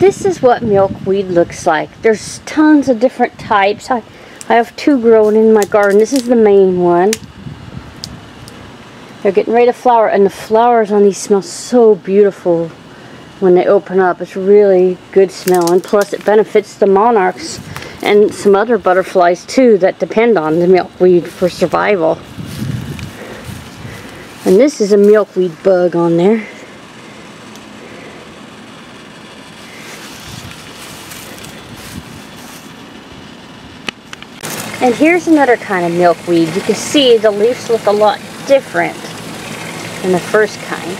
this is what milkweed looks like. There's tons of different types. I, I have two growing in my garden. This is the main one. They're getting ready to flower, and the flowers on these smell so beautiful when they open up. It's really good smelling. Plus, it benefits the monarchs and some other butterflies too that depend on the milkweed for survival. And this is a milkweed bug on there. And here's another kind of milkweed. You can see the leaves look a lot different than the first kind.